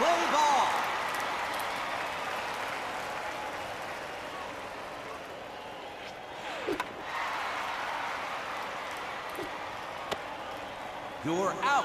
Play ball. You're out.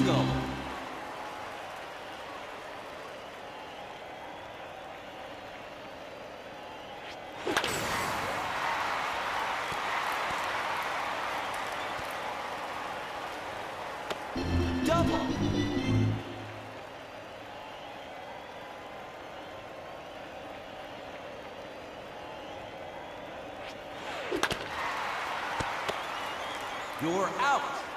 Double. You're out.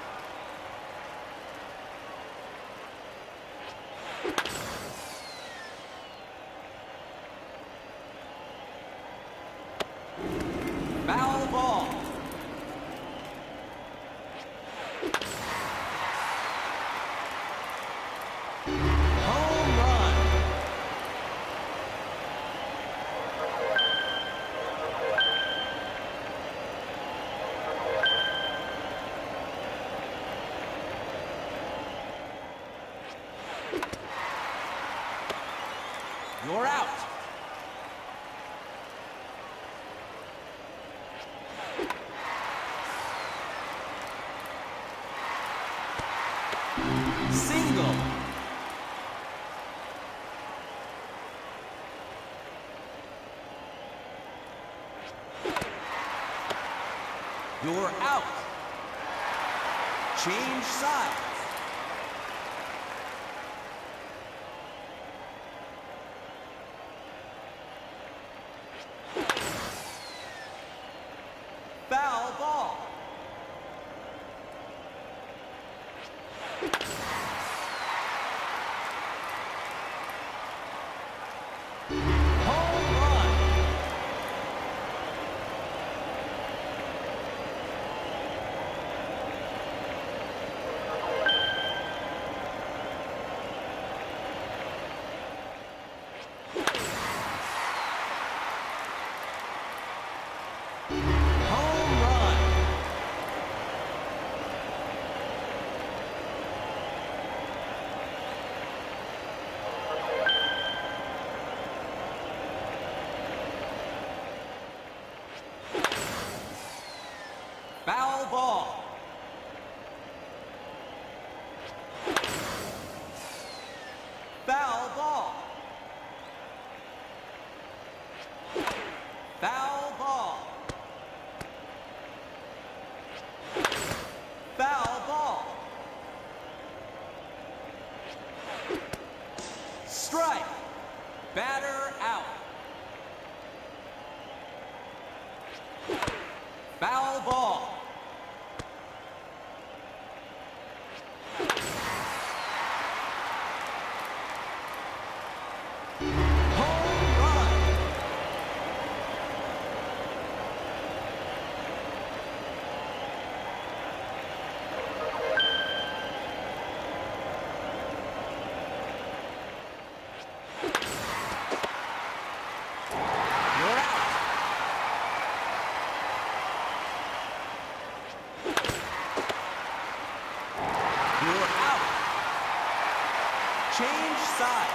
Out. Change sides. Change sides.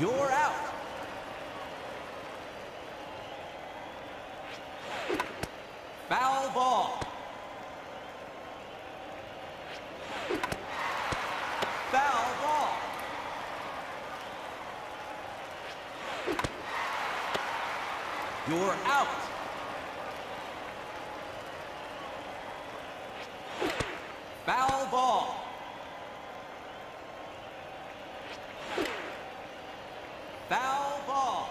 You're out. Foul ball. Foul ball. You're out. Foul ball. Foul ball.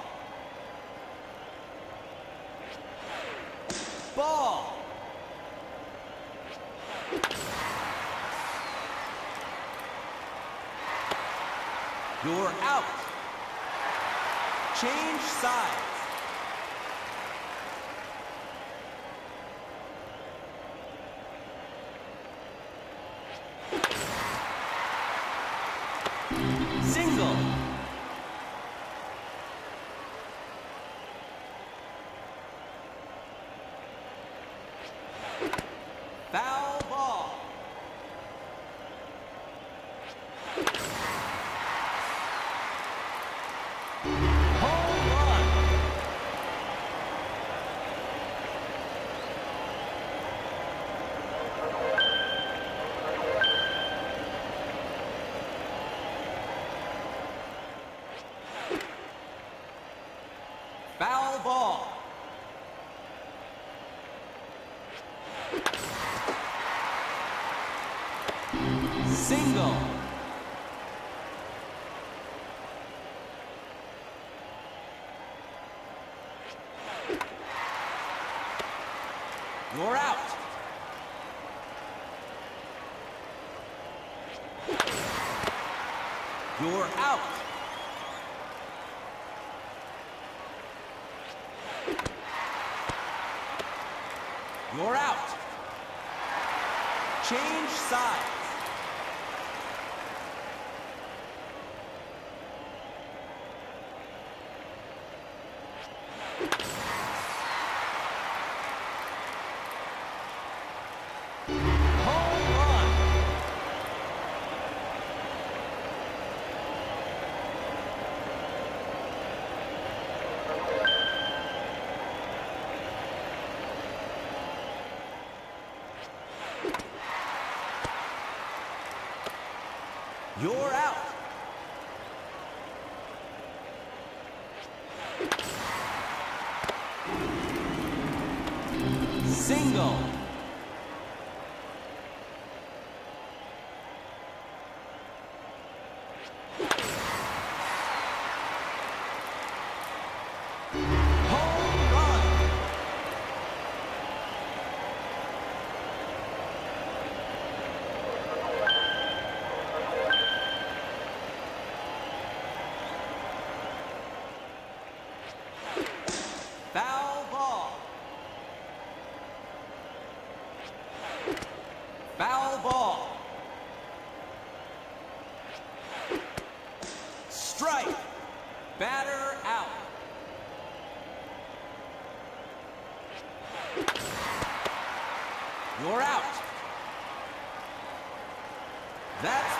Ball. You're out. Change sides. Single. Single. You're out. You're out. You're out. Change sides. You're out. You're out. That's.